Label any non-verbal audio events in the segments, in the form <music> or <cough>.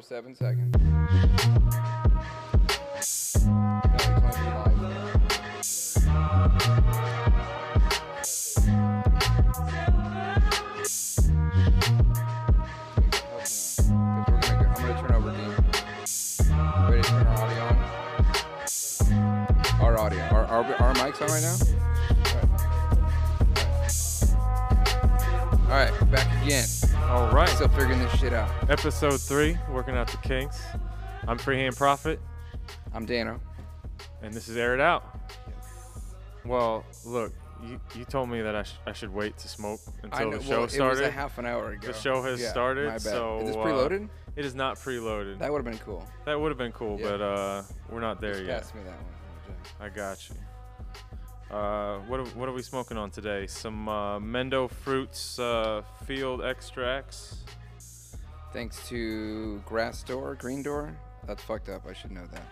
for seven seconds. Episode three, working out the kinks. I'm Freehand Profit, I'm Dano. and this is Air It Out. Well, look, you, you told me that I, sh- I should wait to smoke I until the show well, started. It was a half an hour ago. the show has Yeah, started, My bad. so Is this uh, preloaded? it is not preloaded. that would have been cool. That would have been cool, Yeah. but uh, we're not there Just yet. pass me that one. I got you. Uh, what are, what are we smoking on today? Some uh, Mendo Fruits uh, field extracts. Thanks to Grass Door, Green Door. That's fucked up. I should know that.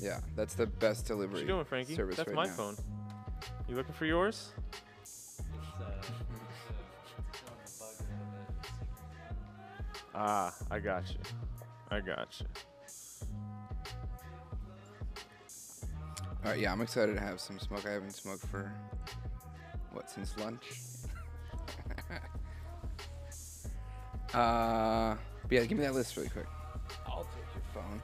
Yeah, that's the best delivery What you doing, Frankie? service That's right my now. phone. You looking for yours? Ah, I got you. I got you. All right, yeah, I'm excited to have some smoke. I haven't smoked for what since lunch. Uh, but yeah, give me that list really quick. I'll take your phone.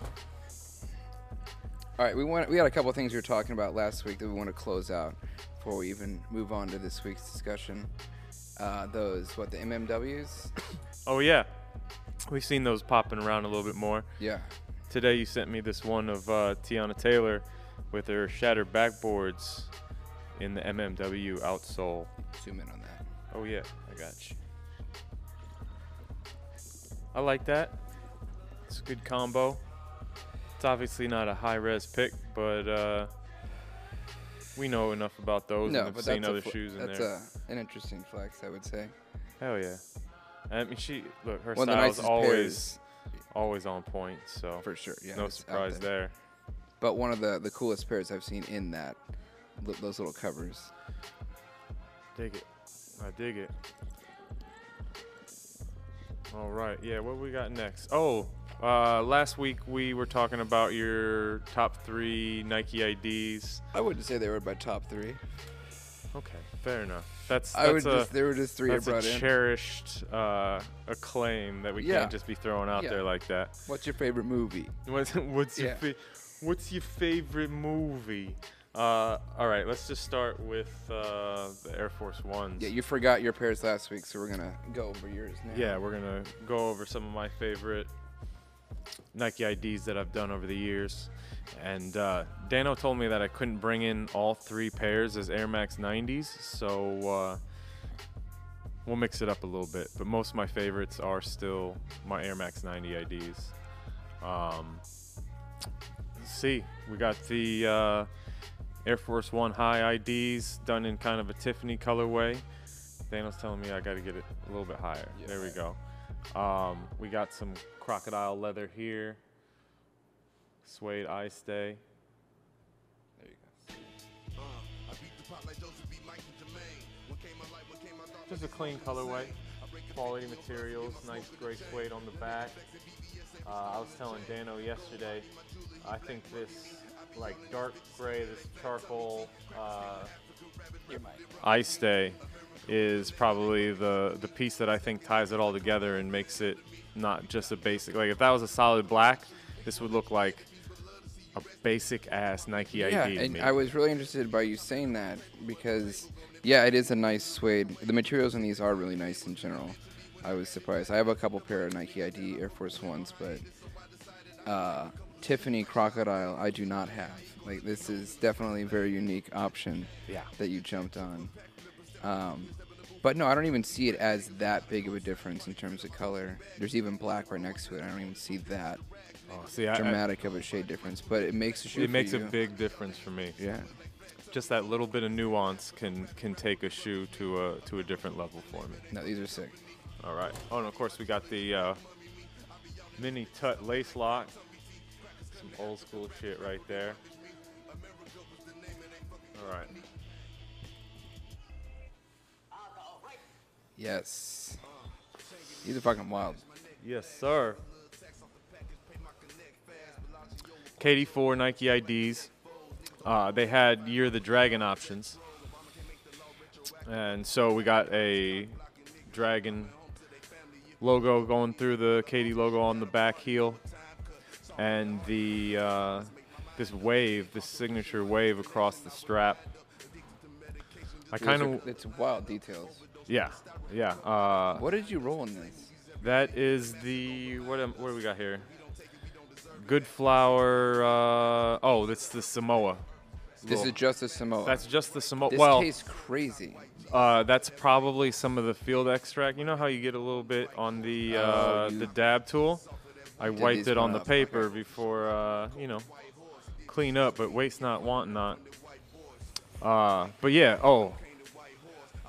All right, we want we had a couple things we were talking about last week that we want to close out before we even move on to this week's discussion. Uh, those what the MMWs? <coughs> Oh yeah, we've seen those popping around a little bit more. yeah, Today you sent me this one of uh, Teyana Taylor with her shattered backboards in the MMW outsole. zoom in on that. Oh yeah, I got you. I like that. It's a good combo. It's obviously not a high res pick, but uh, we know enough about those no, and have seen that's, other fl- shoes in that's there. a, an interesting flex, I would say. Hell yeah. I mean, she look her One of the style's nicest always pairs always on point, so for sure. Yeah, no surprise there. But one of the the coolest pairs I've seen in that those little covers. Dig it. I dig it. All right. Yeah, what we got next? Oh, uh, last week we were talking about your top three Nike IDs. I wouldn't say they were my top three. Okay, fair enough. That's I would a just they were just three I that's a brought in. cherished uh, acclaim that we Yeah. can't just be throwing out Yeah. there like that. What's your favorite movie? What's, <laughs> what's your Yeah. fa- what's your favorite movie? Uh, all right, let's just start with uh, the Air Force Ones. Yeah, you forgot your pairs last week, so we're gonna go over yours now. Yeah, we're gonna go over some of my favorite Nike IDs that I've done over the years. And uh, Dano told me that I couldn't bring in all three pairs as Air Max 90s, so uh, we'll mix it up a little bit. But most of my favorites are still my Air Max 90 IDs. Um, let's see, we got the uh, Air Force One High IDs done in kind of a Tiffany colorway. Daniel's telling me I got to get it a little bit higher. There we go. Um, we got some crocodile leather here. Suede eye stay. There you go. Just a clean colorway. Quality materials, nice gray suede on the back. Uh, I was telling Dano yesterday, I think this like dark gray, this charcoal uh, eye stay is probably the the piece that I think ties it all together and makes it not just a basic. Like if that was a solid black, this would look like a basic ass Nike Yeah, ID to and me. I was really interested by you saying that because, yeah, it is a nice suede. The materials in these are really nice in general. I was surprised. I have a couple pair of Nike ID Air Force Ones, but uh, Tiffany Crocodile I do not have. Like this is definitely a very unique option yeah. that you jumped on. Um, but no, I don't even see it as that big of a difference in terms of color. There's even black right next to it. I don't even see that Oh, see, I, I, dramatic of a shade difference. But it makes a shoe. it makes a big difference for me. Yeah. Just that little bit of nuance can can take a shoe to a to a different level for me. No, these are sick. All right. Oh, and of course we got the uh, mini tut lace lock. Some old school shit right there. All right. Yes. These are fucking wild. Yes, sir. KD4 Nike IDs. Uh, they had Year of the Dragon options. And so we got a dragon logo going through the KD logo on the back heel. And the uh, this wave, this signature wave across the strap. I kind of It's wild details. yeah, yeah. Uh, What did you roll in this? that is the what? Am, what do we got here? Good flour. Uh, oh, that's the Samoa. This Little- is just a Samoa. that's just the Samoa. this Well, tastes crazy. uh, that's probably some of the field extract. You know how you get a little bit on the uh, Oh, the dab tool? I wiped it on the paper before uh, you know clean up, but waste not, want not. Uh, but yeah. Oh,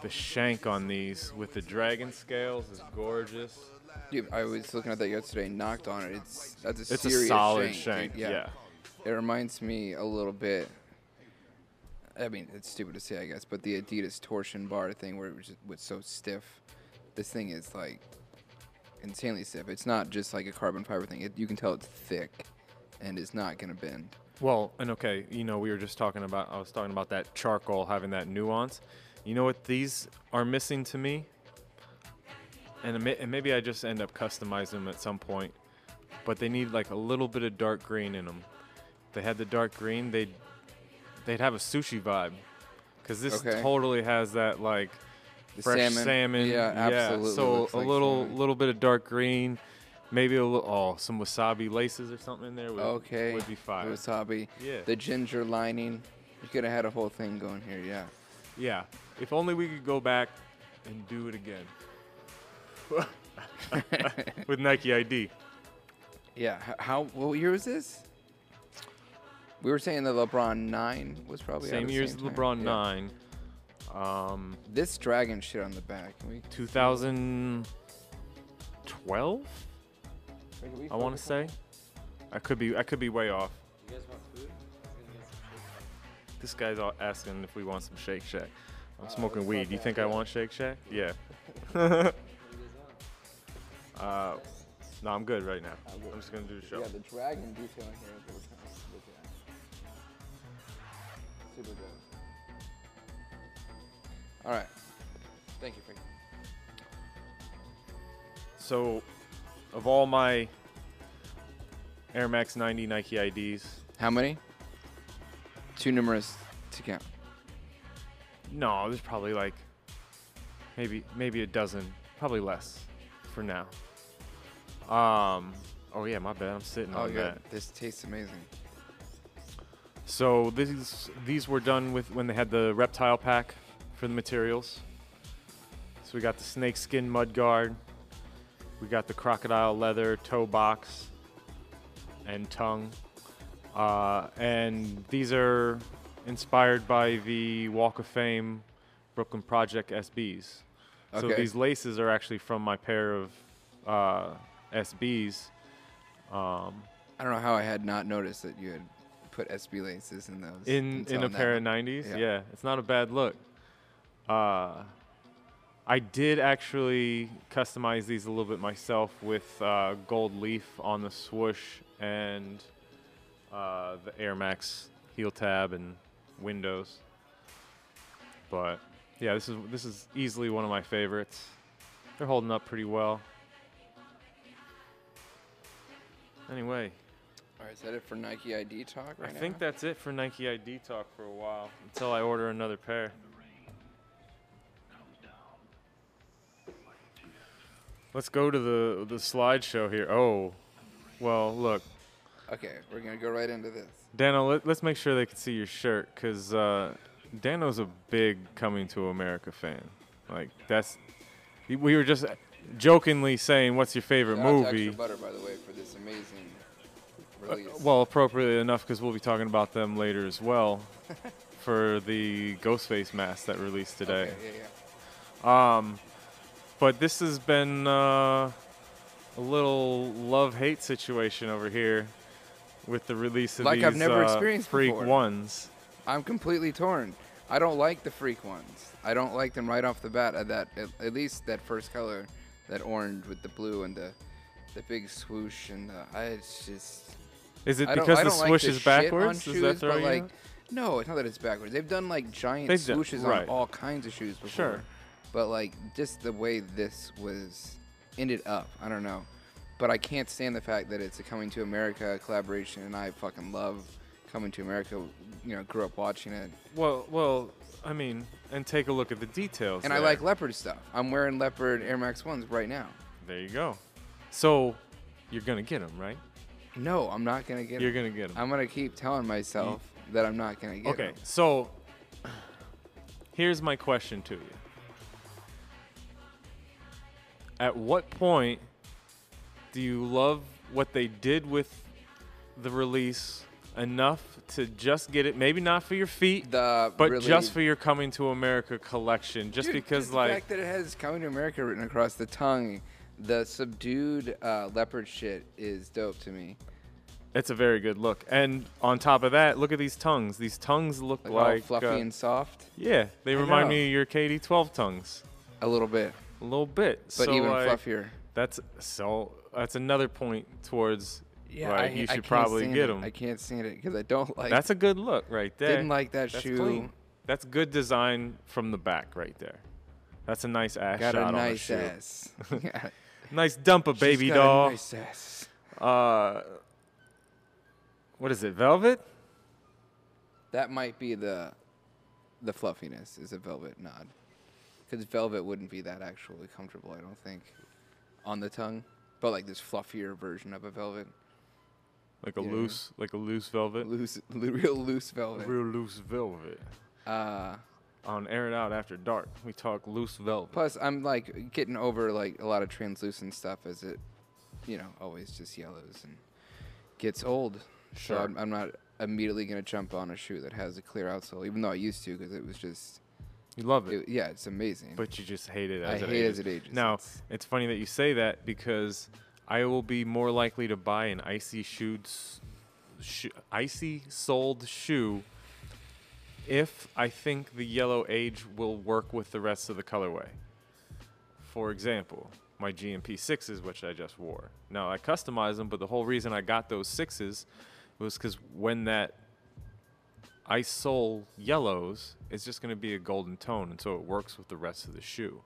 the shank on these with the dragon scales is gorgeous. Dude, I was looking at that yesterday. Knocked on it. It's that's a It's a solid shank. shank. yeah. It reminds me a little bit. I mean, it's stupid to say, I guess, but the Adidas torsion bar thing, where it was, just, was so stiff. This thing is like insanely stiff. It's not just like a carbon fiber thing. It, you can tell it's thick, and it's not gonna bend. Well, and okay, you know, we were just talking about, I was talking about that charcoal having that nuance. You know what these are missing to me? And, may, and maybe I just end up customizing them at some point, but they need like a little bit of dark green in them. If they had the dark green, they'd, they'd have a sushi vibe. Because this Okay. totally has that like The fresh salmon, yeah, absolutely So looks a like little salmon. little bit of dark green, maybe a little oh some wasabi laces or something in there would, Okay. would be fine. Wasabi. Yeah. The ginger lining. You could have had a whole thing going here. Yeah. Yeah. If only we could go back and do it again. <laughs> With Nike ID. Yeah. How? What year was this? We were saying that LeBron nine was probably Same the year as time. LeBron Yeah. 9. Um, This dragon shit on the back. Can we? 2012, I want to say. I could be I could be way off. This guy's all asking if we want some Shake Shack. I'm smoking weed. Do you think I want Shake Shack? <laughs> Yeah. uh, no, I'm good right now. I'm just gonna do the show. Yeah, the dragon detail here is what we're trying to. Super good. All right. Thank you, Frank. So, of all my Air Max 90 Nike IDs, How many? Too numerous to count. no, there's probably like maybe maybe a dozen, probably less for now. Um, oh yeah, my bad. I'm sitting Oh, on good. that. This tastes amazing. So these these were done with when they had the reptile pack for the materials. So we got the snake skin mud guard, we got the crocodile leather toe box and tongue, uh, and these are inspired by the Walk of Fame Brooklyn Project SBs. So these laces are actually from my pair of uh, SBs. Um, I don't know how I had not noticed that you had put SB laces in those. in in a pair of 90s Yeah. yeah. it's not a bad look uh i did actually customize these a little bit myself with uh, gold leaf on the swoosh and uh, the air max heel tab and windows but yeah this is this is easily one of my favorites they're holding up pretty well anyway All right, is that it for Nike ID talk right I now? think that's it for Nike ID talk for a while until I order another pair. Let's go to the the slideshow here. Oh, well, look, Okay, we're gonna go right into this. Dano. Let, let's make sure they can see your shirt, cause uh, Dano's a big Coming to America fan. Like that's we were just jokingly saying, "What's your favorite Shout movie?" Butter, by the way, for this amazing Uh, release. well, appropriately enough, because we'll be talking about them later as well <laughs> for the Ghostface mask that released today. Okay, yeah, yeah. Um, but this has been uh, a little love-hate situation over here with the release of Like these I've never uh, experienced freak before. ones. I'm completely torn. I don't like the freak ones. I don't like them right off the bat. At that, at, at least that first color, that orange with the blue and the, the big swoosh and the. I it's just. Is it because the don't like swoosh is backwards? Shoes, that throw but you no, it's not that it's backwards. They've done like giant They've done- swooshes right. on all kinds of shoes before. Sure. But like just the way this was ended up, I don't know. But I can't stand the fact that it's a Coming to America collaboration, and I fucking love Coming to America. You know, grew up watching it, Well, well, I mean, and take a look at the details. and I like leopard stuff. I'm wearing leopard Air Max ones right now. There you go. So, you're gonna get them, right? No, I'm not gonna get. them. You're gonna get them. I'm gonna keep telling myself that I'm not gonna get. Okay, 'em. so <sighs> here's my question to you. At what point do you love what they did with the release enough to just get it? Maybe not for your feet, The but really, just for your Coming to America collection. Just Dude, because, just like, the fact that it has "Coming to America" written across the tongue, the subdued uh, leopard shit is dope to me. it's a very good look. And on top of that, look at these tongues. These tongues look Like, like, fluffy uh, and soft, yeah, they I remind know. me of your KD12 tongues a little bit, a little bit. but so even like, fluffier. That's so. That's another point towards. Yeah, like, I, you should probably get it. 'em. I can't stand it because I don't like. that's a good look right there. didn't like that That's shoe. clean. That's good design from the back right there. That's a nice ass Got shot a on a nice shoe. ass. <laughs> Nice dumper, she's baby got a doll. nice ass. Uh, what is it? Velvet? That might be the, the fluffiness is a velvet nod, because velvet wouldn't be that actually comfortable. I don't think, on the tongue, but like this fluffier version of a velvet, Like a Yeah. loose, like a loose velvet. loose, <laughs> real loose velvet. Real loose velvet. Uh, On Air It Out After Dark, we talk loose velvet. plus, I'm like getting over like a lot of translucent stuff as it, you know, always just yellows and gets old. So Sure. I'm, I'm not immediately gonna jump on a shoe that has a clear outsole, even though I used to because it was just, You love it, it, yeah, it's amazing. but you just hate it I as it hate ages. as it ages. Now, It's- it's funny that you say that because I will be more likely to buy an icy shoed, icy soled shoe if I think the yellow age will work with the rest of the colorway. For example, my GMP sixes, which I just wore. Now I customized them, but the whole reason I got those sixes was because when that ice sole yellows, is just going to be a golden tone, and so it works with the rest of the shoe.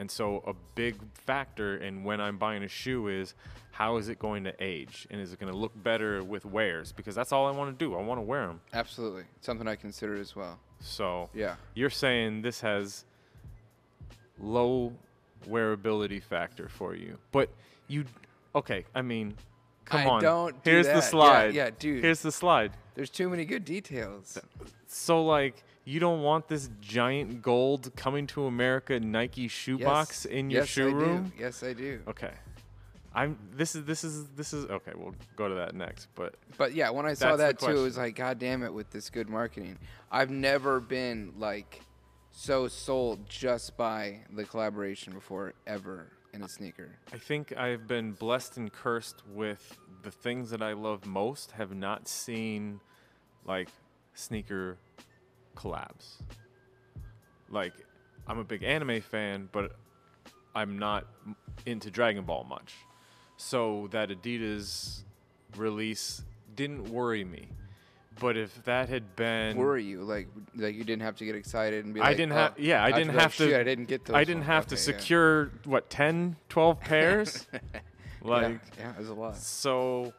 And so a big factor in when I'm buying a shoe is how is it going to age, and is it going to look better with wears? Because that's all I want to do. I want to wear them. absolutely something I consider as well. So Yeah. you're saying this has low wearability factor for you, but you okay? I mean, come I on. don't do Here's the that. Yeah, slide. yeah, dude. Here's the slide. There's too many good details. So like you don't want this giant gold coming to America Nike shoebox Yes. in your yes, shoe I room? Do. Yes, I do. Okay. I'm this is this is this is okay, we'll go to that next. But But yeah, when I saw that too, it was like, God damn it, with this good marketing. I've never been like so sold just by the collaboration before ever in a sneaker. I think I've been blessed and cursed with the things that I love most have not seen like sneaker collabs. Like I'm a big anime fan, but I'm not into Dragon Ball much. So that Adidas release didn't worry me. But if that had been Worry you like like you didn't have to get excited and be I like, didn't oh, have yeah, I didn't like, have to "Shit, I didn't get those. I didn't ones." have to Okay, yeah. secure what 10, 12 <laughs> pairs? like yeah, yeah, it was a lot. so,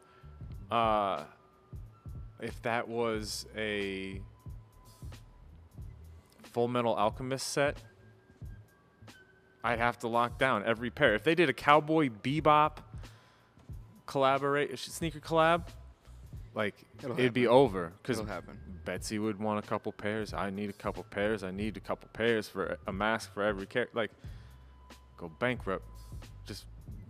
uh, if that was a Full Metal Alchemist set, I'd have to lock down every pair. If they did a Cowboy Bebop collaborate sneaker collab, like It'll it'd be over because Betsy would want a couple pairs. I need a couple pairs. I need a couple pairs for a mask for every character. Like, go bankrupt just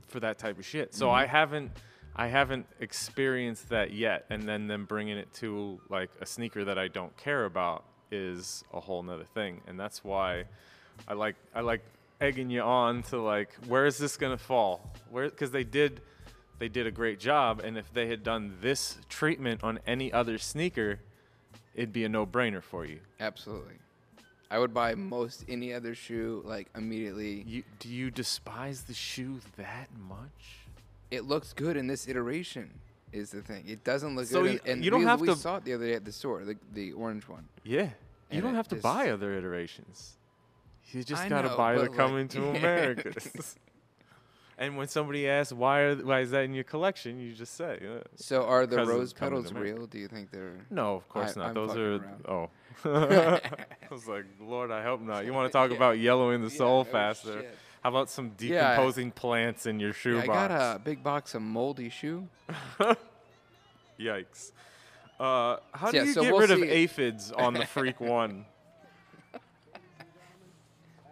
for that type of shit. So I haven't, I haven't experienced that yet. And then them bringing it to like a sneaker that I don't care about is a whole nother thing. And that's why I like, I like egging you on to like, where is this gonna fall? Where? Because they did. They did a great job, and if they had done this treatment on any other sneaker, it'd be a no-brainer for you. Absolutely. I would buy most any other shoe like immediately. You do you despise the shoe that much? It looks good in this iteration. Is the thing. It doesn't look So good. you- and- and you don't we, have we to- saw it the other day at the store, the the orange one. Yeah. You don't have to buy other iterations. You just I gotta know, buy the like, coming to <laughs> America. <laughs> and when somebody asks why are, why is that in your collection, you just say, uh, So are the rose petals real? Do you think they're? "No, of course I- not. I'm Those are around. oh." <laughs> I was like, Lord, I hope not. You want to talk Yeah. about yellowing the Yeah, soul oh, faster? shit. How about some Yeah, I- decomposing plants in your Yeah, shoebox? I got a big box of moldy shoe. <laughs> Yikes. Uh, how Yeah, do you so get we'll rid of aphids on the Freak <laughs> One?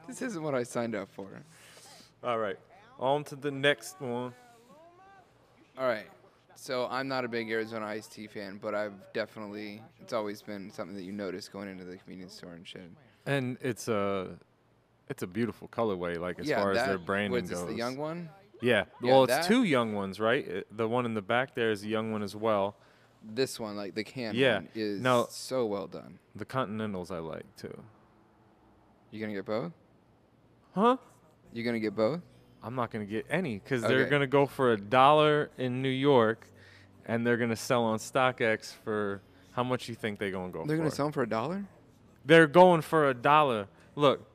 This isn't what I signed up for. All right, on to the next one. All right. So I'm not a big Arizona iced tea fan, but I've definitely it's always been something that you notice going into the convenience store and shit. And it's a, it's a beautiful colorway, like as yeah, far as their branding goes. the young one? Yeah. Yeah, Well, it's that- two young ones, right? Uh, The one in the back there is a young one as well. This one, like the can Yeah, is now- so well done. The Continentals I like too. You gonna get both? Huh? You gonna get both? I'm not gonna get any because they're gonna go for a dollar in New York, and they're gonna sell on StockX for how much you think they're gonna go for? They're for? gonna sell them for a dollar? They're going for a dollar. Look,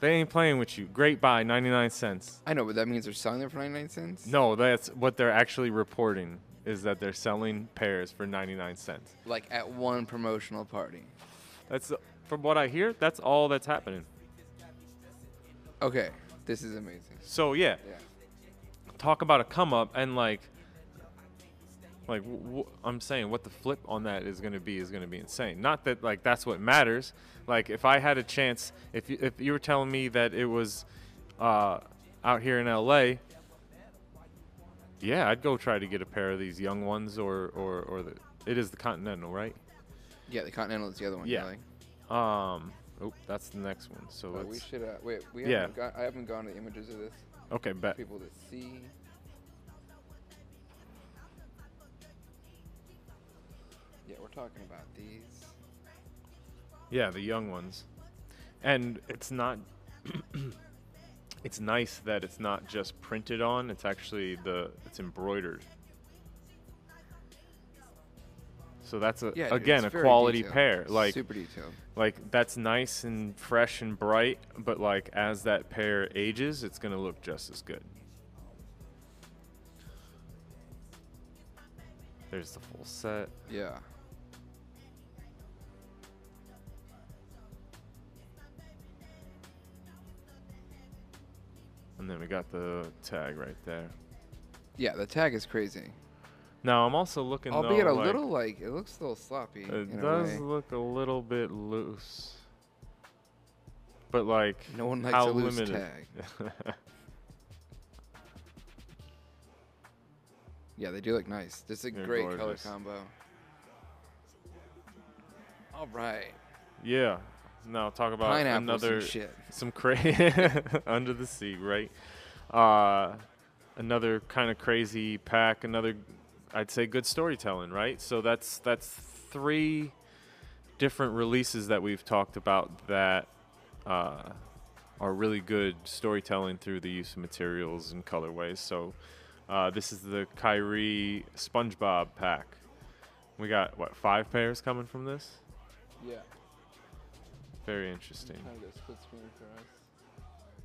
they ain't playing with you. Great buy, 99 cents. I know, but that means they're selling them for 99 cents. No, that's what they're actually reporting is that they're selling pairs for 99 cents. Like at one promotional party. That's from what I hear. That's all that's happening. Okay, this is amazing. So yeah, Yeah. talk about a come up and like, like I'm saying, what the flip on that is going to be is going to be insane. Not that like that's what matters. Like if I had a chance, if you, if you were telling me that it was uh, out here in L.A. Yeah, I'd go try to get a pair of these young ones, or or or the it is the Continental, right? Yeah, the Continental is the other one. Yeah. Like, Um, oh, that's the next one. So we should. Uh, wait, we Yeah. haven't. Got, I haven't gone to the images of this. okay, bet. People to see. Talking about these. Yeah, the young ones. And it's not <clears throat> it's nice that it's not just printed on, it's actually the it's embroidered. So that's a Yeah, again a quality detailed. pair. Like super detailed. like that's nice and fresh and bright, but like as that pair ages, it's going to look just as good. There's the full set. Yeah. And then we got the tag right there. Yeah, the tag is crazy. Now I'm also looking. Albeit though, a like, little like it looks a little sloppy. It does look a little bit loose. But like, No one likes how a loose limited? tag. <laughs> Yeah, they do look nice. This is a They're great color combo. All right. yeah. Now talk about Pineapples another and shit. some crazy <laughs> under the sea, right? Uh, another kind of crazy pack. Another, I'd say, good storytelling, right? So that's that's three different releases that we've talked about that uh, are really good storytelling through the use of materials and colorways. So uh, this is the Kyrie SpongeBob pack. We got what five pairs coming from this? Yeah. Very interesting. Trying to get split screen for us.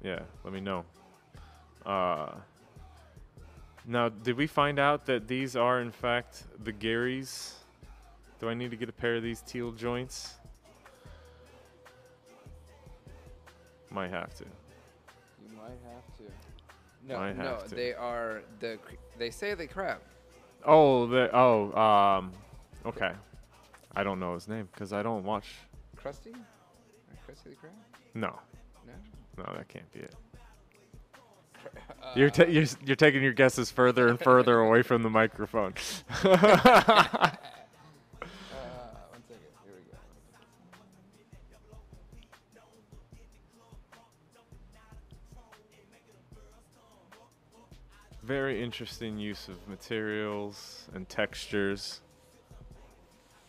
Yeah, let me know. Uh, now, did we find out that these are in fact the Garys? Do I need to get a pair of these teal joints? Might have to. You might have to. No, Might no, to. they are the. They say they crap. Oh, the oh, um, okay. I don't know his name because I don't watch. Krusty? The? No, No. no, that can't be it. <laughs> You're, ta- you're you're taking your guesses further and further away from the microphone. Uh, one second. Here we go. Very interesting use of materials and textures.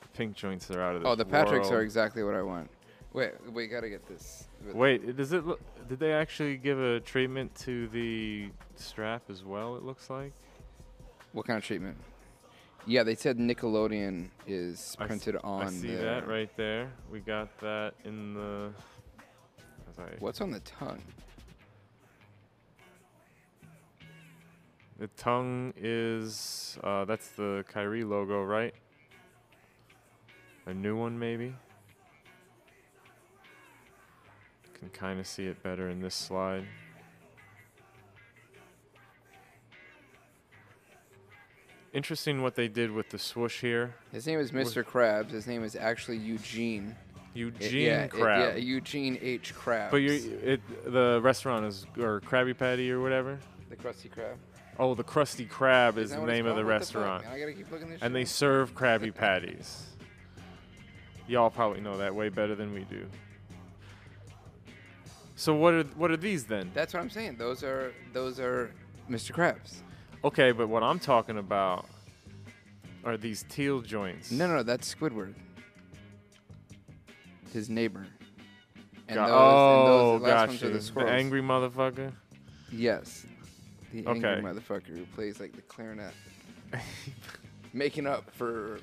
The pink joints are out of this Oh, the Patricks are exactly what I want. Wait, we gotta get this. Wait, does it look? Did they actually give a treatment to the strap as well? It looks like. What kind of treatment? Yeah, they said Nickelodeon is I s- printed on I see there. that right there. We got that in the. I- What's on the tongue? The tongue is uh, that's the Kyrie logo, right? A new one, maybe. Can kind of see it better in this slide. Interesting what they did with the swoosh here. His name is Mr. Krabs. His name is actually Eugene. It- Eugene yeah, it- yeah, Eugene H. Krabs. but you it the restaurant is or Krabby Patty or whatever. the Krusty Krab. Oh, the Krusty Krab is Isn't the name of the called? What fuck, restaurant. man? I gotta keep looking this and they serve Krabby <laughs> Patties. Y'all probably know that way better than we do. So what are what are these then? That's what I'm saying. Those are those are Mr. Krabs. Okay, but what I'm talking about are these teal joints. No, no, that's Squidward. His neighbor. And Got- those, oh, and those the oh, last ones are the The, squirrels. angry motherfucker. Yes. The Okay. angry motherfucker who plays like the clarinet. Making up for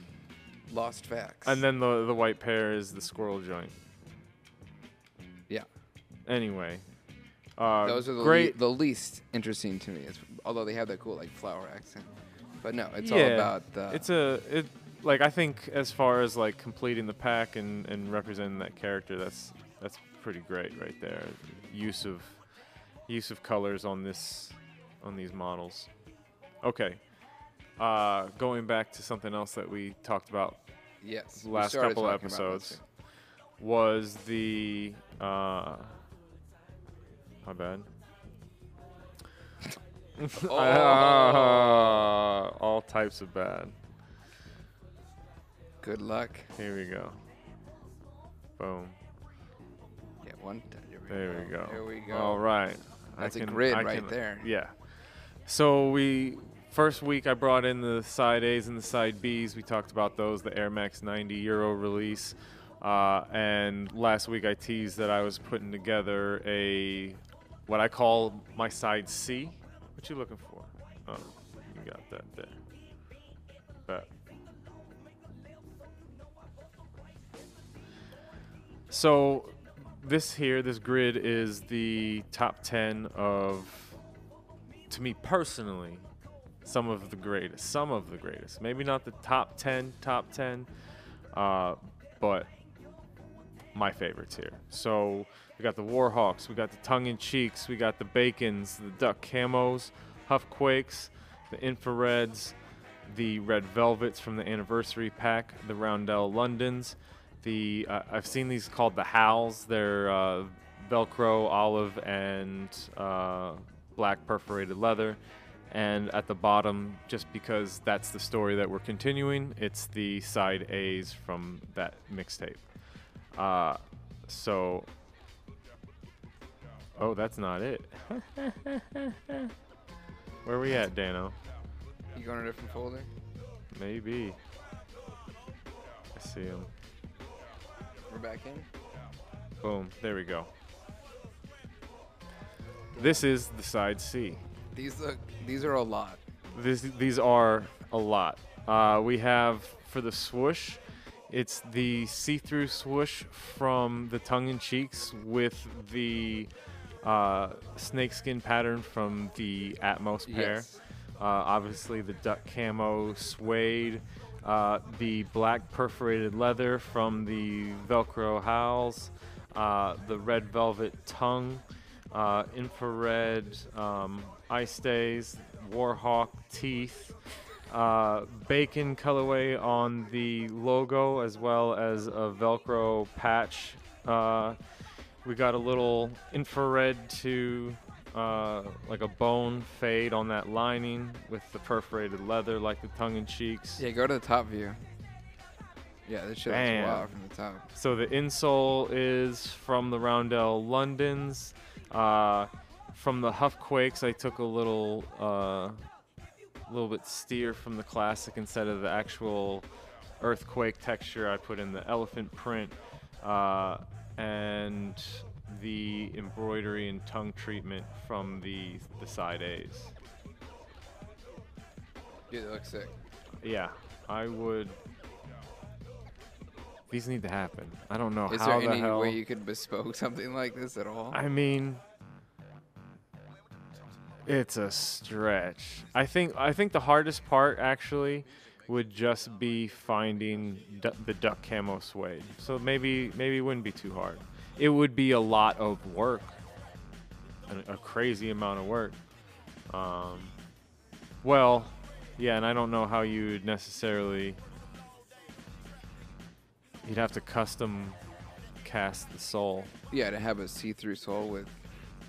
lost facts. And then the the white pair is the squirrel joint. Anyway, uh, Those are the, great. le- the least interesting to me. It's, although they have that cool like flower accent. But no, it's Yeah, all about the it's a it like I think as far as like completing the pack and and representing that character, that's that's pretty great right there. Use of use of colors on this on these models. Okay. Uh, going back to something else that we talked about yes. we last started couple talking about episodes was the uh, my bad. <laughs> <laughs> Oh. Uh, all types of bad. Good luck. Here we go. Boom. Yeah, one. There we go. There we go. All right. That's a can- grid I right can- there. Yeah. So we first week I brought in the side A's and the side B's. We talked about those, the Air Max 90 Euro release. Uh, and last week I teased that I was putting together a what I call my side C. What you looking for? Oh, you got that there. Bet. So this here, this grid is the top 10 of, to me personally, some of the greatest. Some of the greatest. Maybe not the top 10, top 10, uh, but my favorites here. So we got the Warhawks, we got the Tongue in Cheeks, we got the Bacons, the Duck Camos, HUF Quakes, the Infrareds, the Red Velvets from the Anniversary Pack, the Roundel Londons, the uh, I've seen these called the Howls. They're uh, Velcro, olive, and uh, black perforated leather. And at the bottom, just because that's the story that we're continuing, it's the side A's from that mixtape. Uh, so, oh, that's not it. <laughs> Where are we at, Dano? You going to a different folder? Maybe. I see him. We're back in. Boom. There we go. This is the side C. These look. These are a lot. This, these are a lot. Uh, we have for the swoosh, it's the see-through swoosh from the tongue and cheeks with the uh, snakeskin pattern from the Atmos pair. Yes. Uh, obviously, the duck camo suede, uh, the black perforated leather from the Velcro Howls, uh, the red velvet tongue, uh, infrared um, eye stays, Warhawk teeth, uh, bacon colorway on the logo, as well as a Velcro patch. We got a little infrared to uh, like a bone fade on that lining with the perforated leather, like the tongue and cheeks. Yeah, go to the top view. Yeah, this shit looks wild from the top. So the insole is from the Roundel Londons. Uh, from the HUF Quakes, I took a little, uh, little bit steer from the classic instead of the actual earthquake texture. I put in the elephant print uh, and the embroidery and tongue treatment from the the side A's. Dude, it looks sick. Yeah, I would. These need to happen. I don't know Is how there the any hell. way you could bespoke <laughs> something like this at all? I mean, it's a stretch. I think I think the hardest part actually would just be finding du- the duck camo suede. So maybe maybe it wouldn't be too hard. It would be a lot of work, a, a crazy amount of work. Um, well, yeah, and I don't know how you'd necessarily. You'd have to custom cast the soul yeah, to have a see-through sole with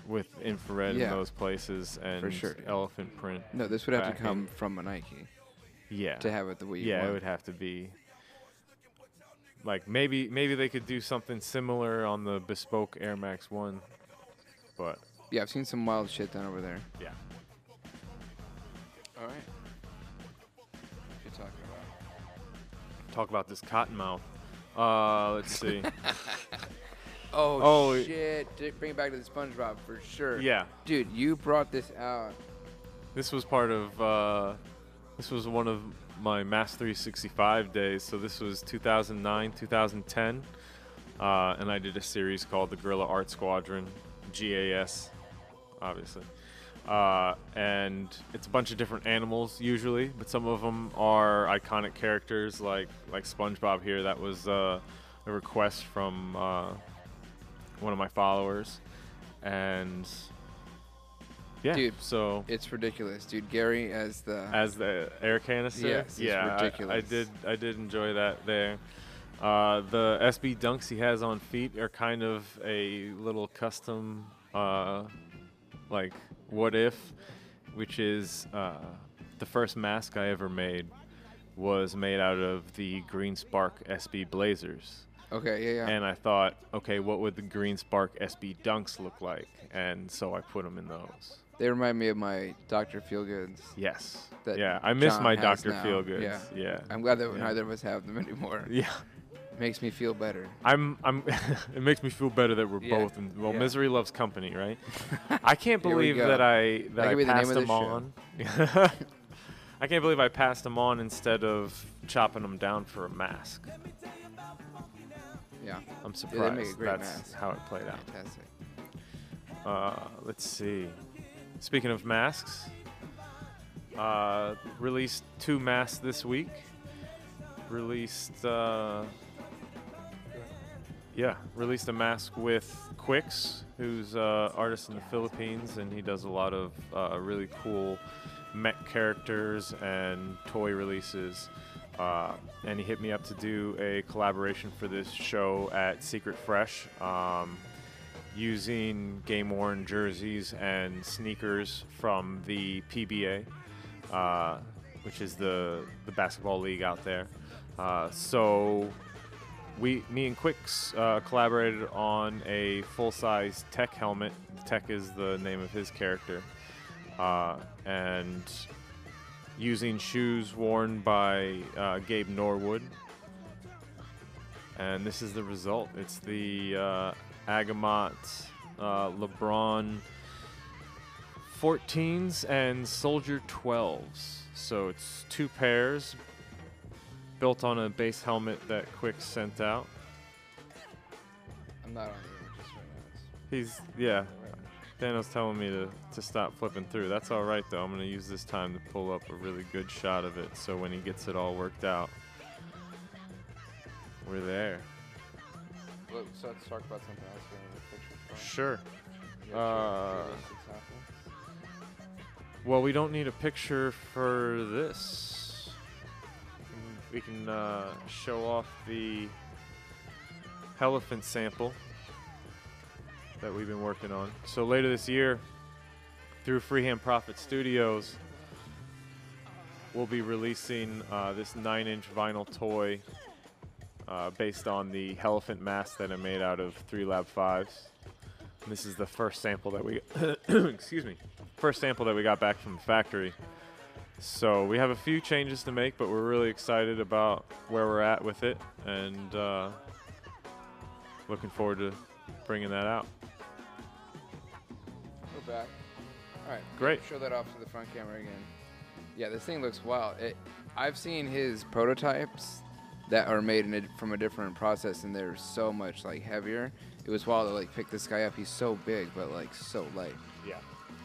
with infrared Yeah. in those places and sure. elephant print. no, this would have to Backing. come from a Nike Yeah. to have it the way you yeah, want. it would have to be like maybe maybe they could do something similar on the bespoke Air Max 1. But Yeah, I've seen some wild shit done over there. yeah. All right. What you talking about? Talk about this cottonmouth. Uh, let's see. <laughs> Oh, Oh, shit! Di- Bring it back to the SpongeBob for sure. yeah. Dude, you brought this out. This was part of uh this was one of my Mass 365 days. So this was 2009, 2010. Uh, and I did a series called the Guerrilla Art Squadron, GAS, obviously. Uh, and it's a bunch of different animals usually, but some of them are iconic characters like like SpongeBob here. That was uh, a request from uh, one of my followers, and yeah. Dude, so It's ridiculous, dude. Gary as the as the air canister. Yes, it's yeah, I- I, did. I did enjoy that there. Uh, the SB dunks he has on feet are kind of a little custom, uh, like what if, which is uh, the first mask I ever made was made out of the Green Spark SB Blazers. okay, yeah, yeah. And I thought, okay, what would the Green Spark SB dunks look like? And so I put them in those. They remind me of my Dr. Feelgoods. Yes. that yeah, I miss John my Dr. now. Feelgoods. Yeah. Yeah. I'm glad that Yeah. neither of us have them anymore. <laughs> Yeah. Makes me feel better. I'm I'm <laughs> it makes me feel better that we're Yeah. both in well Yeah. misery loves company, right? <laughs> I can't believe that I that That I could be the passed them this on. I can't believe I passed them on instead of chopping them down for a mask. Yeah, I'm surprised make a great that's mask. how it played out. fantastic. Uh, let's see. Speaking of masks, uh, released two masks this week. Released, uh, yeah, released a mask with Quiccs, who's uh, artist in the Philippines, and he does a lot of uh, really cool mech characters and toy releases. Uh, and he hit me up to do a collaboration for this show at Secret Fresh. Um, using game worn jerseys and sneakers from the PBA, uh, which is the the basketball league out there. Uh, so we, me and Quiccs, uh, collaborated on a full size Tech helmet. Tech is the name of his character, uh, and using shoes worn by uh, Gabe Norwood. And this is the result. It's the uh, Agimat, uh, LeBron 14s, and Soldier 12s. So it's two pairs built on a base helmet that Quick sent out. I'm not on the image just right now. He's, yeah, Daniel's telling me to, to stop flipping through. That's all right, though. I'm going to use this time to pull up a really good shot of it so when he gets it all worked out, we're there. Well, so let's talk about something else the picture. Sure. Uh. Well, we don't need a picture for this. We can uh, show off the elephant sample that we've been working on. So later this year, through Freehand Profit Studios, we'll be releasing uh, this nine-inch vinyl toy uh, based on the elephant mask that I made out of three Lab Fives. And this is the first sample that we, <coughs> excuse me, first sample that we got back from the factory. So we have a few changes to make, but we're really excited about where we're at with it, and uh, looking forward to bringing that out. We're back. All right. Great. Show that off to the front camera again. Yeah, this thing looks wild. It, I've seen his prototypes that are made in a, from a different process, and they're so much like heavier. It was wild to like pick this guy up. He's so big, but like so light. Yeah,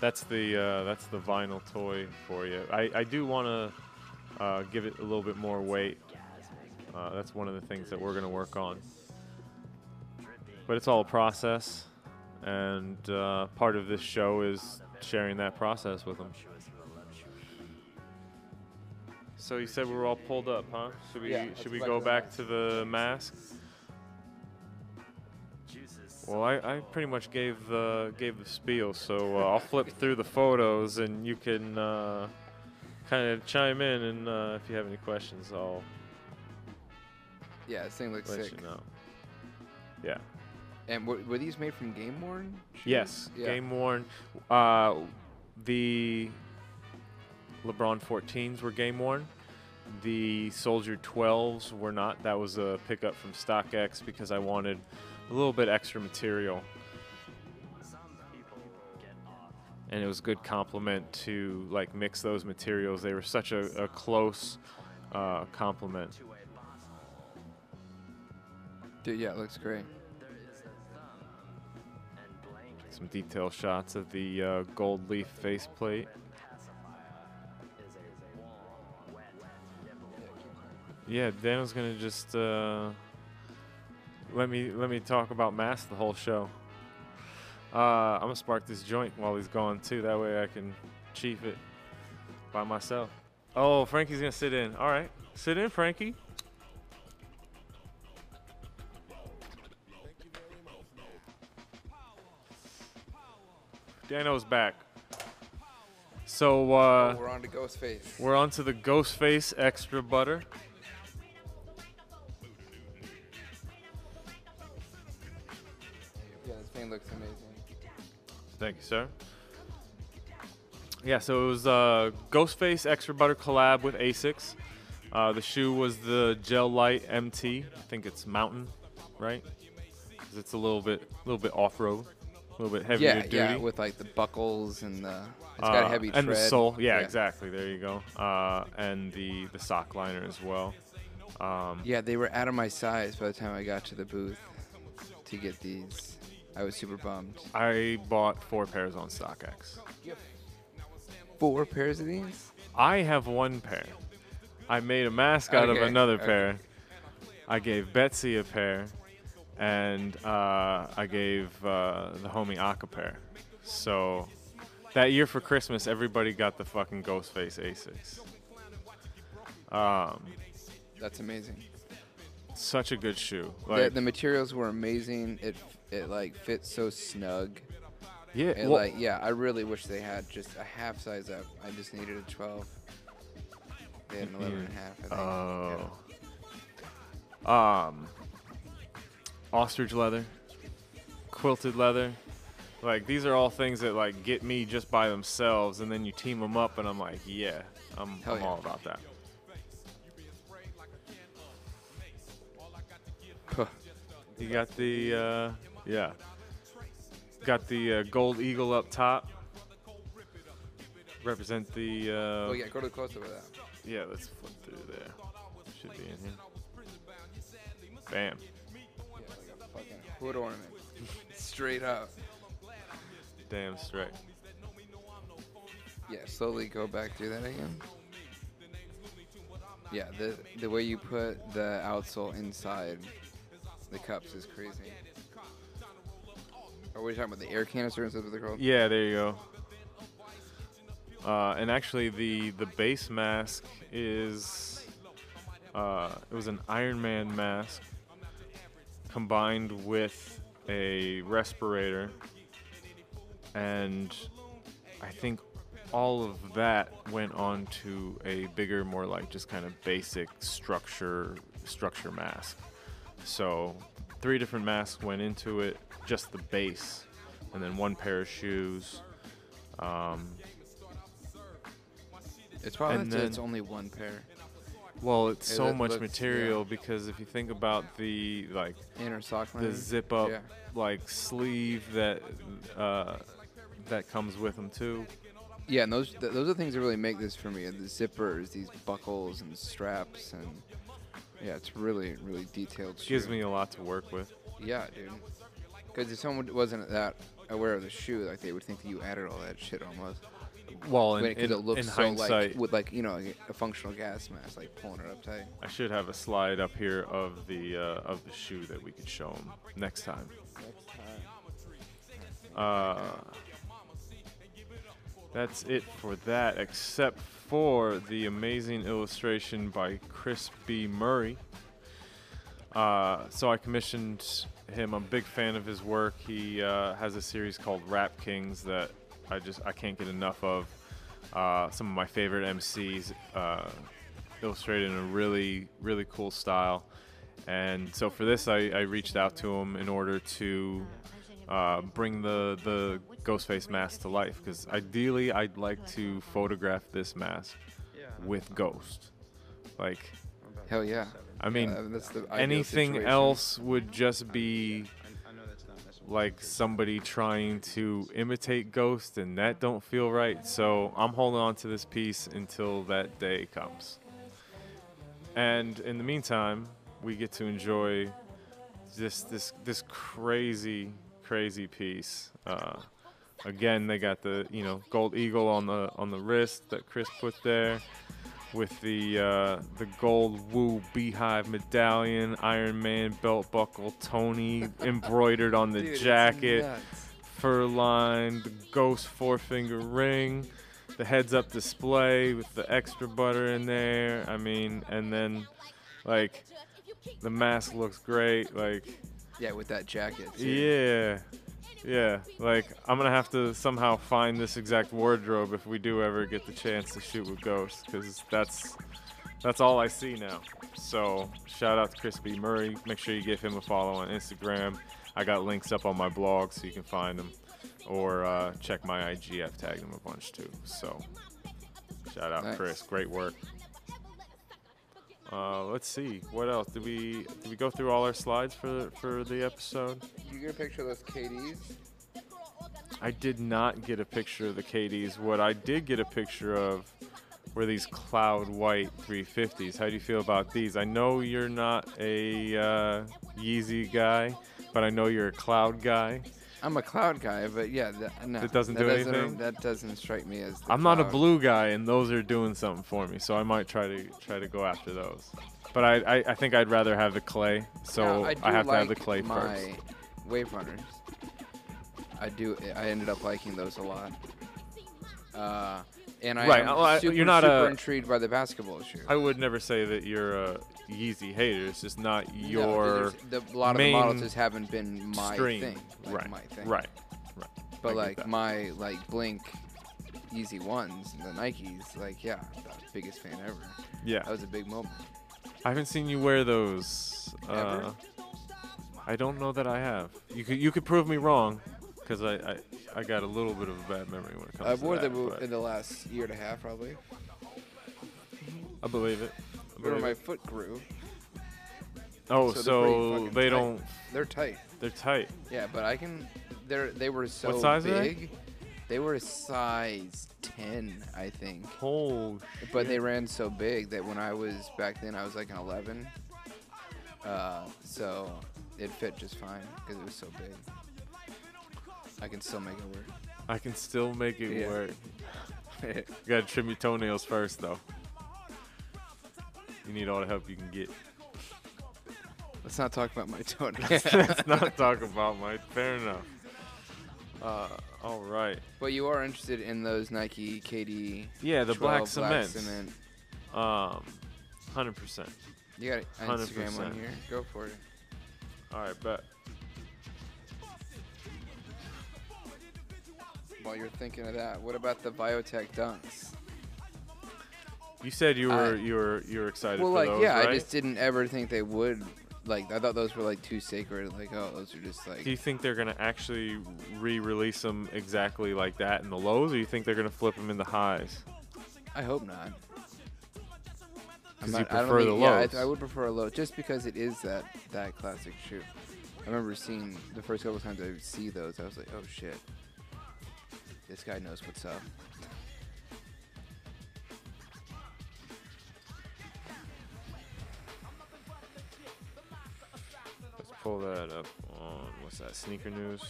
that's the uh, that's the vinyl toy for you. I, I do want to uh, give it a little bit more weight. Uh, that's one of the things that we're going to work on. But it's all a process, and uh, part of this show is sharing that process with them. So you said we were all pulled up, huh? Should we Yeah, should we go back to the mask? Well, I, I pretty much gave the gave the spiel, so uh, I'll flip through the photos and you can uh, kind of chime in, and uh, if you have any questions, I'll Yeah, this thing looks let sick. you know. Yeah. And were, were these made from Game Worn? shoes? Yes. Yeah. Game worn. Uh, the LeBron 14s were game worn. The Soldier 12s were not. That was a pickup from StockX because I wanted a little bit extra material. And it was a good compliment to like mix those materials. They were such a, a close uh, complement. Dude, yeah, it looks great. Some detail shots of the uh, gold leaf faceplate. Yeah, Daniel's gonna just uh, let me let me talk about mass the whole show. Uh, I'm gonna spark this joint while he's gone too. That way I can chief it by myself. Oh, Frankie's gonna sit in. All right, sit in, Frankie. Dano's back. So uh, oh, we're on to Ghostface. we're on to the Ghostface Extra Butter. Thank you, sir. Yeah, so it was uh, Ghostface Extra Butter collab with Asics. Uh, the shoe was the Gel-Lyte MT. I think it's Mountain, right? 'Cause it's a little bit, a little bit off-road, a little bit heavier Yeah, duty. yeah, with like the buckles and the. It's got a Uh, heavy and the tread. sole. Yeah, exactly. There you go. Uh, and the the sock liner as well. Um, Yeah, they were out of my size by the time I got to the booth to get these. I was super bummed. I bought four pairs on StockX. Four pairs of these? I have one pair. I made a mask out of another okay. pair. I gave Betsy a pair, and uh, I gave uh, the homie Ak a pair. So that year for Christmas, everybody got the fucking Ghostface Asics. Um, That's amazing. such a good shoe. The, Like, the materials were amazing. It it like fits so snug. yeah, And well, like yeah, I really wish they had just a half size up. I just needed a 12. They had an 11 and a half. I think. Oh. Um, ostrich leather, quilted leather. Like these are all things that like get me just by themselves, and then you team them up, and I'm like, yeah, I'm, Hell I'm yeah. all about that. You got the uh, yeah, got the uh, gold eagle up top. Represent the uh, oh yeah, go to the close up of that. yeah. Let's flip through there. Should be in here. Bam. Yeah, like fucking hood ornament. <laughs> Straight up. Damn straight. Yeah, slowly go back through that again. Yeah, the the way you put the outsole inside the cups is crazy. Are we talking about the air canister instead of the called? Yeah, there you go. Uh, and actually, the the base mask is uh, it was an Iron Man mask combined with a respirator, and I think all of that went on to a bigger, more like just kind of basic structure structure mask. So three different masks went into it, just the base, and then one pair of shoes. Um, It's probably that it's only one pair. well, it's Yeah, so much material yeah. because if you think about the like Inner sock the zip up Yeah. like sleeve that uh, that comes with them too. Yeah, and those th- those are the things that really make this for me. The zippers, these buckles and straps, and yeah, it's really really detailed. Gives shoe. me a lot to work with. Yeah, dude. Because if someone wasn't that aware of the shoe, like they would think that you added all that shit almost. Well, in, it looks in so hindsight, like with like you know like a functional gas mask, like pulling it up tight. I should have a slide up here of the uh, of the shoe that we could show them next time. Uh, that's it for that, except for the amazing illustration by Chris B. Murray. Uh, so I commissioned him. I'm a big fan of his work. He uh, has a series called Rap Kings that I just I can't get enough of. Uh, some of my favorite MCs uh, illustrated in a really really cool style. And so for this, I, I reached out to him in order to uh, bring the the Ghostface mask to life. Because ideally, I'd like to photograph this mask with Ghost. Like, Hell yeah. I mean, that's the anything situation. else would just be like somebody trying to imitate Ghost, and that don't feel right. So I'm holding on to this piece until that day comes. And in the meantime, we get to enjoy this this this crazy crazy piece. Uh, again, they got the you know gold eagle on the on the wrist that Chris put there with the uh, the gold Woo Beehive medallion, Iron Man belt buckle, Tony <laughs> embroidered on the Dude, jacket, fur lined, the ghost four finger ring, the heads up display with the extra butter in there. I mean, and then like the mask looks great. Like Yeah, with that jacket. too. yeah. Yeah, like I'm gonna have to somehow find this exact wardrobe if we do ever get the chance to shoot with Ghost, because that's that's all I see now. So shout out to Chris B. Murray. Make sure you give him a follow on Instagram. I got links up on my blog so you can find them, or uh, check my IG. I've tagged him a bunch too. So shout out Nice. Chris, great work. Uh, let's see, what else did we did we go through all our slides for for the episode? You get a picture of those KDs? I did not get a picture of the KDs. What I did get a picture of were these cloud white 350s. How do you feel about these? I know you're not a uh, Yeezy guy, but I know you're a cloud guy. I'm a cloud guy, but yeah, that, no, It doesn't that do anything? That doesn't strike me as. I'm not a cloud. blue guy, and those are doing something for me. So I might try to try to go after those. But I, I, I think I'd rather have the clay. So Now, I, do have to have the like clay my first. Wave runners. I do. I ended up liking those a lot. Uh, and I Right, am well, I- super, you're not super a- intrigued by the basketball shoe. I would never say that you're a Yeezy hater. It's just not No, your there's- the, a lot of the models just haven't been my stream. thing. Like right. My thing. Right. Right. But get like my like Blink Yeezy Ones, the Nikes, like yeah, the biggest fan ever. Yeah. That was a big moment. I haven't seen you wear those. Uh, I don't know that I have. You could you could prove me wrong, because I, I I got a little bit of a bad memory when it comes I to wore them in the last year and a half probably. I believe it. Where my foot grew. Oh, so so they tight. don't. They're tight. They're tight. Yeah, but I can. They're they were so what size they? big. They were a size ten, I think. Oh. But they ran so big that when I was back then, I was like an 11. Uh, so it fit just fine because it was so big. I can still make it work. I can still make it Yeah. work. <laughs> You gotta trim your toenails first, though. You need all the help you can get. Let's not talk about my <laughs> toenails. <laughs> Let's not talk about my. Fair enough. Uh, all right. but you are interested in those Nike KD. Yeah, the black cement. cement. Um, hundred percent. You got an Instagram one 100%. here. Go for it. All right, bet. While you're thinking of that, what about the Biotech Dunks? You said you I- were you were you were excited Well, like those, yeah, right? I just didn't ever think they would. Like I thought those were like too sacred. Like oh, those are just like. Do you think they're gonna actually re-release them exactly like that in the lows, or you think they're gonna flip them in the highs? I hope not. 'Cause I'm you I prefer think- the yeah, I- lows. I, would prefer a low, just because it is that that classic shoe. I remember seeing the first couple times I see those, I was like, oh shit, this guy knows what's up. Pull that up on what's that? Sneaker News.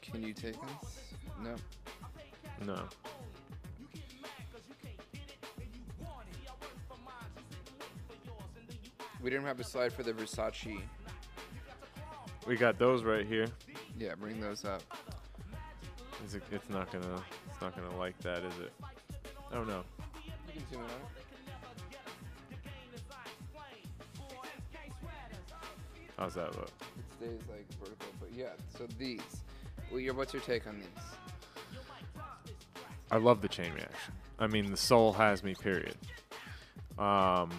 Can you take this? No. No. We didn't have a slide for the Versace. We got those right here. Yeah, bring those up. Is it, it's not gonna. It's not gonna like that, is it? Oh no. You can zoom in on How's that look? It stays like vertical, but yeah. So these. Well, your what's your take on these? I love the chain reaction. I mean, the soul has me. Period. Um,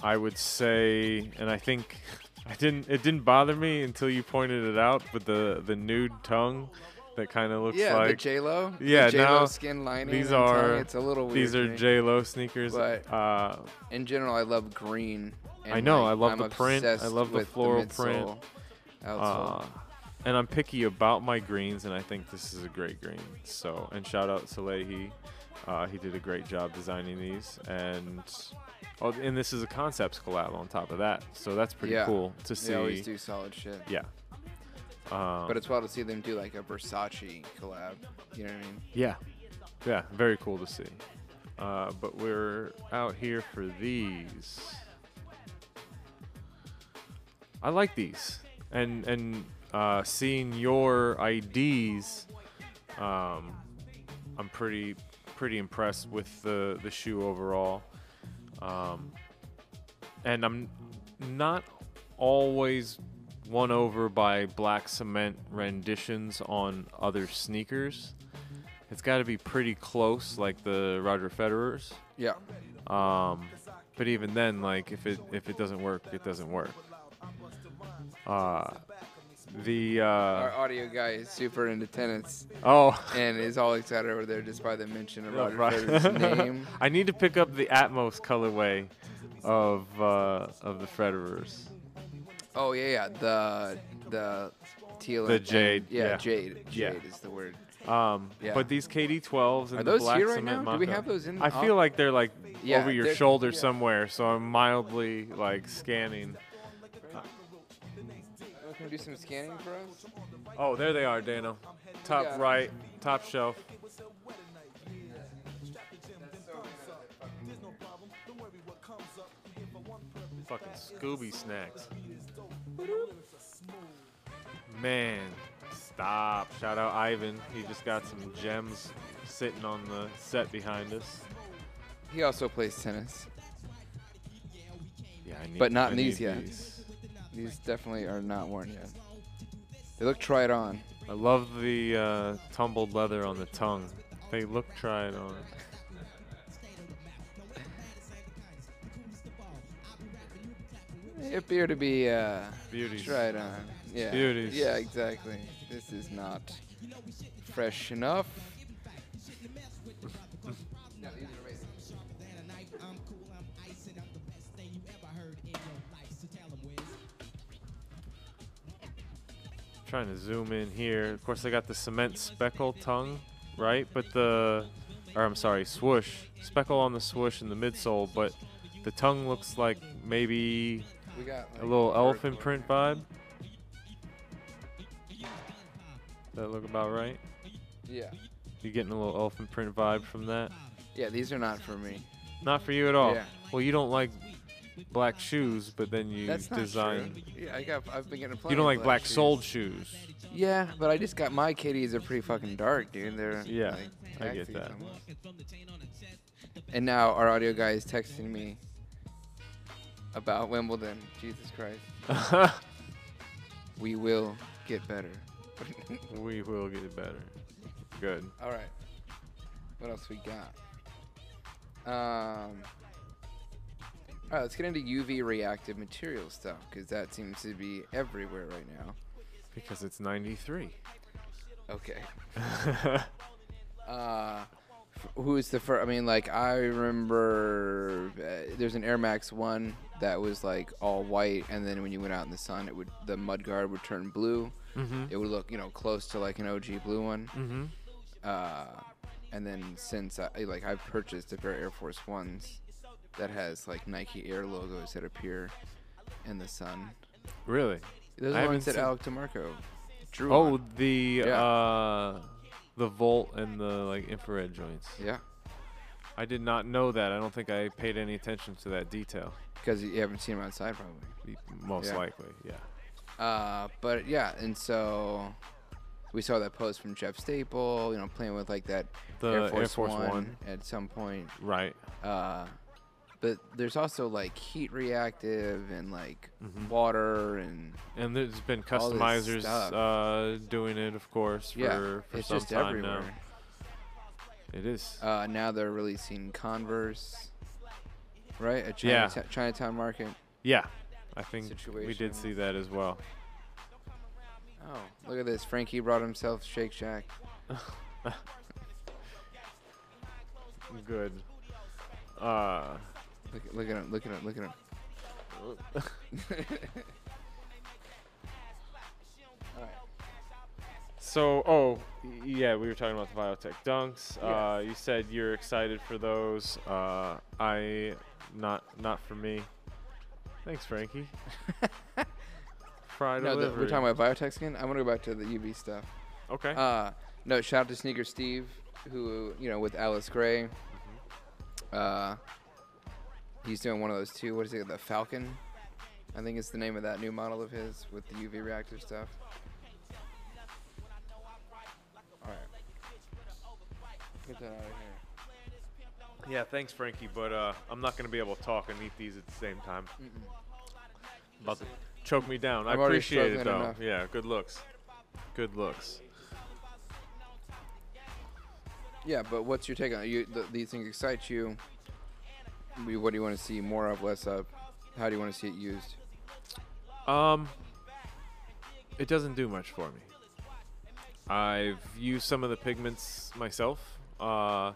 I would say, and I think <laughs> I didn't. It didn't bother me until you pointed it out. But the the nude tongue that kind of looks yeah, like the J Lo. Yeah, J Lo now skin lining. these and tongue, are- It's a little weird. these are. J Lo sneakers. But- uh, In general, I love green. I know, like, I love I'm the print, I love the floral midsole, print. Uh, and I'm picky about my greens, and I think this is a great green. So, and shout out to Salehe. Uh, he did a great job designing these, and oh, and this is a concepts collab on top of that. So that's pretty Yeah. cool to see. they always do solid shit. Yeah. Um, But it's wild to see them do like a Versace collab. You know what I mean? yeah, yeah, very cool to see. Uh, but we're out here for these. I like these, and and uh, seeing your IDs, um, I'm pretty pretty impressed with the the shoe overall, um, and I'm not always won over by black cement renditions on other sneakers. It's got to be pretty close, like the Roger Federer's. Yeah. Um, but even then, like if it if it doesn't work, it doesn't work. Uh, the Our uh, audio guy is super into tennis oh, and is all excited over there just by the mention of Yeah, Roger. Federer's <laughs> name. I need to pick up the Atmos colorway of uh, of the Federers. Oh yeah, yeah. The the teal. The jade, Yeah, yeah. jade. Yeah. Jade is the word. Um, Yeah. but these KD12s and Are the those here right now? Do we have those in? I feel like they're like Yeah, over your shoulder yeah. somewhere, so I'm mildly like scanning. Do some scanning for us? Oh, there they are, Dano. Top 'em. right, top shelf. Fucking Scooby snacks. Man, stop. Shout out Ivan. He just got some gems sitting on the set behind us. He also plays tennis. Yeah, I need But not I in these yet. these. These definitely are not worn yet. They look tried on. I love the uh, tumbled leather on the tongue. They look tried on. They appear to be uh, Beauties. tried on. Yeah. Beauties. Yeah, exactly. This is not fresh enough. Trying to zoom in here. Of course, I got the cement speckle tongue, right? But the, or I'm sorry, swoosh speckle on the swoosh in the midsole, but the tongue looks like maybe We got a little elephant print vibe. That look about right? Yeah. You getting a little elephant print vibe from that? Yeah, these are not for me. Not for you at all. Yeah. Well, you don't like black shoes, but then you That's not design. true. Yeah, I got. I've been getting plenty. You don't like black shoes. soled shoes. Yeah, but I just got my KDs are pretty fucking dark, dude. They're Yeah, like, I get that. almost. And now our audio guy is texting me about Wimbledon. Jesus Christ, <laughs> we will get better. <laughs> we will get better. Good. All right, what else we got? Um. All right, let's get into UV reactive material stuff because that seems to be everywhere right now. Because it's 93. Okay. <laughs> Uh, who's the first? I mean, like I remember uh, there's an Air Max one that was like all white, and then when you went out in the sun, it would the mud guard would turn blue. mm-hmm. It would look, you know, close to like an OG blue one. Mm-hmm. Uh, and then since I, like I've purchased a pair of Air Force Ones that has like Nike Air logos that appear in the sun. Really? Those are the ones that Alec DeMarco drew. Oh, on. the Yeah. uh, the volt and the like infrared joints. yeah, I did not know that. I don't think I paid any attention to that detail. because you haven't seen him outside probably. Most Yeah. likely, yeah. Uh, but yeah, and so we saw that post from Jeff Staple, you know, playing with like that The Air Force, One, at some point. right? Uh, but there's also like heat reactive and like Mhm. water and And there's been customizers uh, doing it, of course, for, yeah, for it's some just time everywhere. now. It is. Uh, now they're releasing Converse, right? At Yeah. Chinatown, Chinatown Market. yeah, I think we did see that as well. Oh, look at this! Frankie brought himself Shake Shack. <laughs> Good. Uh, Look, look at him! Look at him! Look at him! <laughs> So, oh, yeah, we were talking about the Biotech Dunks. Yeah. Uh, you said you're excited for those. Uh, I, not, not for me. Thanks, Frankie. <laughs> Fry No, the, we're talking about biotech skin. I want to go back to the UV stuff. Okay. Uh, no, shout out to Sneaker Steve, who you know with Alice Gray. Uh, he's doing one of those too. What is it? The Falcon, I think it's the name of that new model of his with the UV reactive stuff. All right. Get that out of here. yeah, thanks, Frankie. But uh, I'm not gonna be able to talk and eat these at the same time. About to choke me down. I I'm already appreciate it though. enough. Yeah, good looks. Good looks. Yeah, but what's your take on it? You, th these things excite you? What do you want to see more of, less of? How do you want to see it used? Um, it doesn't do much for me. I've used some of the pigments myself, uh,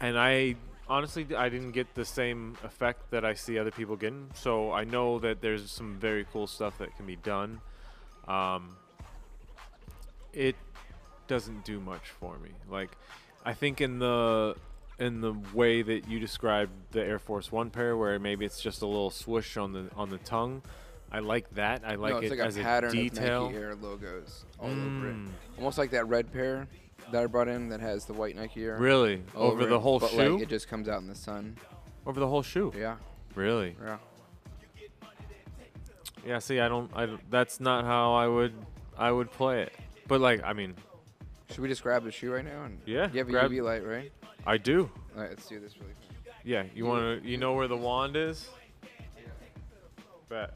and I honestly I didn't get the same effect that I see other people getting. So I know that there's some very cool stuff that can be done. Um, it doesn't do much for me. Like I think in the in the way that you described the Air Force One pair, where maybe it's just a little swoosh on the on the tongue. I like that. I like no, it's it like as a pattern detail. Nike Air logos all over it. Mm, Almost like that red pair that I brought in that has the white Nike Air. Really, all over the it, whole but shoe. Like it just comes out in the sun. over the whole shoe. Yeah, Really? yeah. Yeah. See, I don't. I. That's not how I would. I would play it. But like, I mean, Should we just grab the shoe right now? And Yeah, You have a grab- UV light, right? I do. All right, let's do this really quick. Yeah. You want to? You know where the wand is? Yeah. Bet.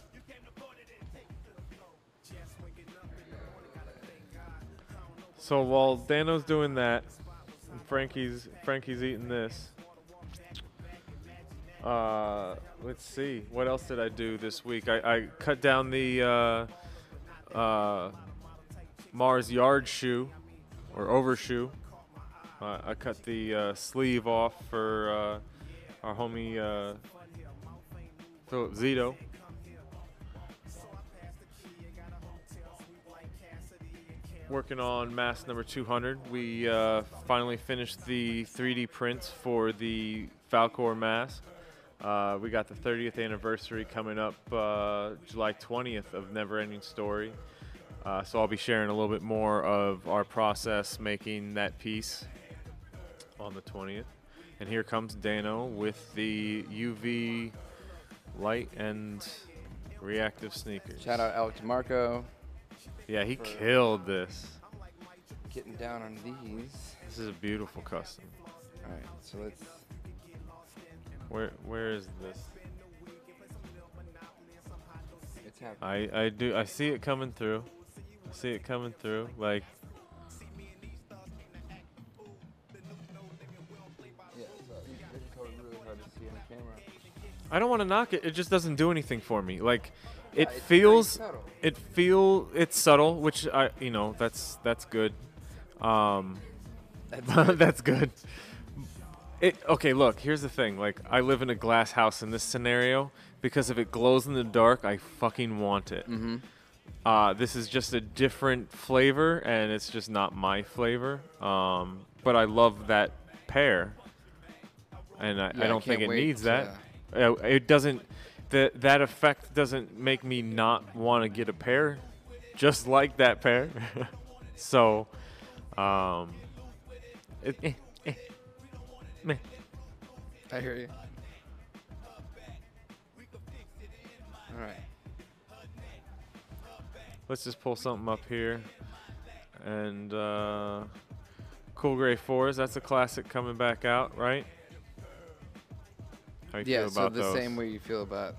So while Dano's doing that, Frankie's Frankie's eating this. Uh, let's see. What else did I do this week? I, I cut down the uh, uh, Mars Yard shoe or overshoe. Uh, I cut the uh, sleeve off for uh, our homie uh, Philip Zito. Working on mask number 200. We uh, finally finished the 3D prints for the Falcor mask. Uh, we got the 30th anniversary coming up July 20th of Never Ending Story. Uh, so I'll be sharing a little bit more of our process making that piece on the 20th. And here comes Dano with the UV light and reactive sneakers. Shout out Alex Marco. Yeah, he killed this. getting down on these. This is a beautiful custom. All right, so let's. Where where is this? It's happening. I I do I see it coming through. I see it coming through. Like I don't want to knock it. It just doesn't do anything for me. Like it feels it feel it's subtle, which I you know that's that's good. Um, That's <laughs> that's good. It okay. Look, here's the thing. Like, I live in a glass house in this scenario because if it glows in the dark, I fucking want it. Mm-hmm. Uh, this is just a different flavor, and it's just not my flavor. Um, but I love that pair, and I, Yeah, I don't think it wait needs that. Uh, it doesn't. that that effect doesn't make me not want to get a pair, just like that pair. <laughs> so, um, it, eh, eh, meh. I hear you. All right. let's just pull something up here. And uh, Cool Gray Fours, that's a classic coming back out, right? How you Yeah, feel so about the those? same way you feel about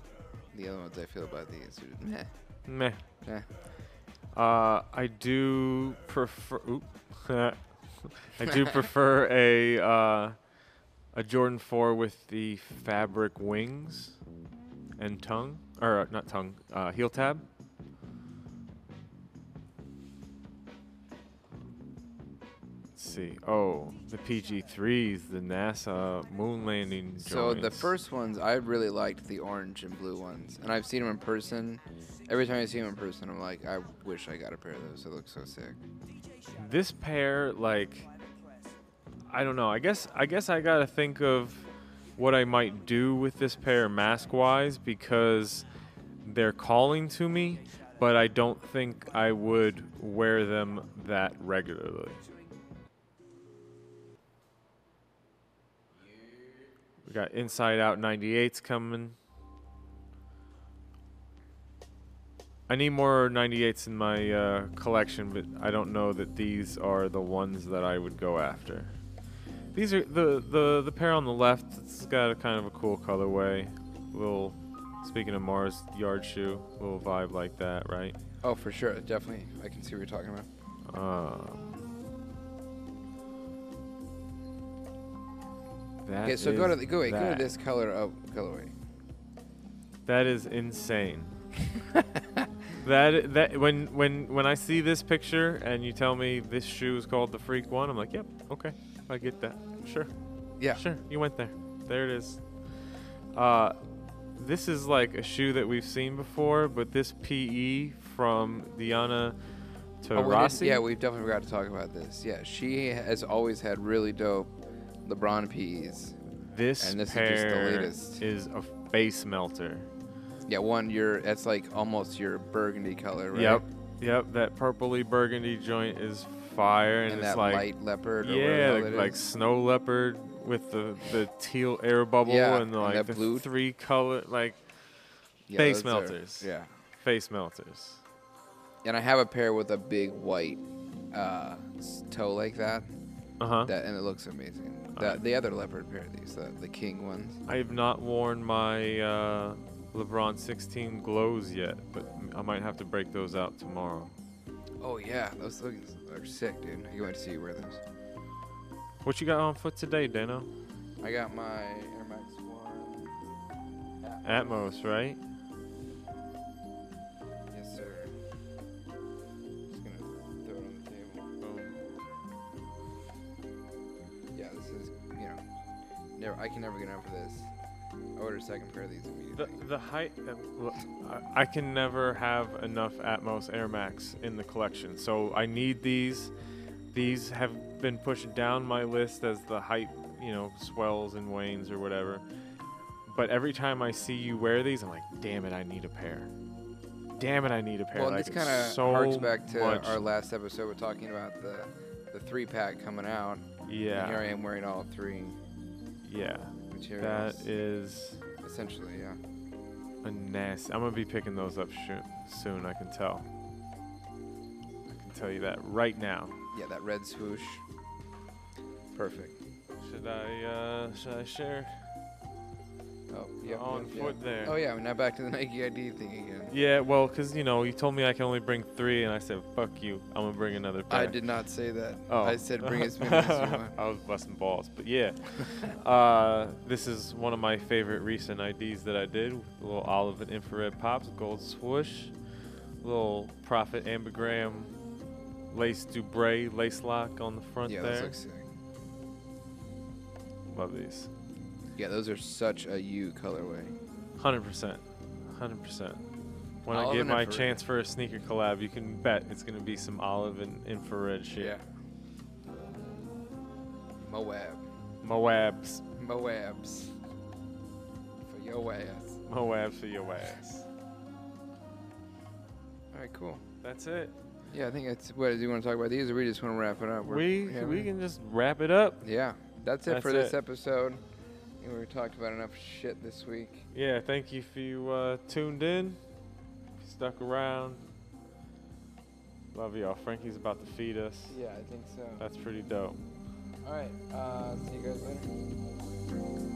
the other ones I feel about these. Meh. Meh. Meh. Uh, I do prefer. <laughs> I do <laughs> prefer a uh, a Jordan Four with the fabric wings and tongue, or not tongue, uh, heel tab. Let's see. Oh, the PG3s, the NASA moon landing So the first ones, I really liked the orange and blue ones, and I've seen them in person. Every time I see them in person, I'm like, I wish I got a pair of those. They look so sick. this pair like i don't know i guess i guess i gotta think of what i might do with this pair mask wise because they're calling to me but i don't think i would wear them that regularly we got inside out 98s coming I need more 98s in my uh, collection, but I don't know that these are the ones that I would go after. These are the the the pair on the left. It's got a kind of a cool colorway. Little, speaking of Mars yard shoe, little vibe like that, right? Oh, for sure, definitely. I can see what you're talking about. Um, that Okay, so go to the, go wait, go to this color of colorway. That is insane. <laughs> that that when when when I see this picture and you tell me this shoe is called the Freak One, I'm like, yep, okay, I get that. Sure, Yeah. sure, you went there. There it is. Uh, this is like a shoe that we've seen before, but this PE from Diana Oh, Taurasi. yeah, we've definitely forgot to talk about this. Yeah, she has always had really dope LeBron PEs. this and this is pair just the latest. is a face melter. Yeah, one your that's like almost your burgundy color, right? Yep, yep. That purpley burgundy joint is fire, and, And, it's that like light leopard. Or yeah, like, like snow leopard with the the teal air bubble Yeah, and the, and like that the blue. three color like Yeah, face those are- melters. yeah, face melters. and I have a pair with a big white uh, toe like that. Uh huh. That and it looks amazing. The, the other leopard pair of these, the, the king ones. I have not worn my uh, LeBron 16 glows yet, but I might have to break those out tomorrow. Oh yeah, those look are sick, dude. You can't to see you wear those. What you got on foot today, Dano? I got my Air Max One. Atmos, right? Never. I can never get enough of this. I ordered a second pair of these The immediately. the height. Uh, I, can never have enough Atmos Air Max in the collection, so I need these. These have been pushed down my list as the height, you know, swells and wanes or whatever. But every time I see you wear these, I'm like, damn it, I need a pair. Damn it, I need a pair. well, like, this kind of so harks back to much. our last episode. We're talking about the the three pack coming out. And here I am wearing all three yeah. materials. That is essentially, yeah. a nasty. I'm gonna be picking those up shoo- soon. I can tell. I can tell you that right now. Yeah, that red swoosh. Perfect. Should I uh, should I share? Oh, yeah. on foot there. Oh yeah, we're now back to the Nike ID thing again. Yeah, well, because, you know you told me I can only bring three, and I said fuck you. I'm gonna bring another pair. I did not say that. Oh. I said bring as many as you <laughs> want. I was busting balls, but yeah. <laughs> uh, this is one of my favorite recent IDs that I did. Little olive and infrared pops, gold swoosh, little Profit ambigram, lace Dubray lace lock on the front Yeah, there. look sick. Love these. Yeah, those are such a U colorway. Hundred percent, hundred percent. When Olive I get my infrared. chance for a sneaker collab, you can bet it's gonna be some olive and infrared shit. Yeah. Moab. Moabs, Moabs. For your ass. Moabs for your ass. All right, cool. That's it. Yeah, I think it's. What do you want to talk about these, or we just want to wrap it up? We're- We yeah, we can just wrap it up. Yeah, that's it That's for this it. episode. We talked about enough shit this week. Yeah, thank you if you uh, tuned in, stuck around. Love y'all. Frankie's about to feed us. Yeah, I think so. That's pretty dope. All right. Uh, see you guys later.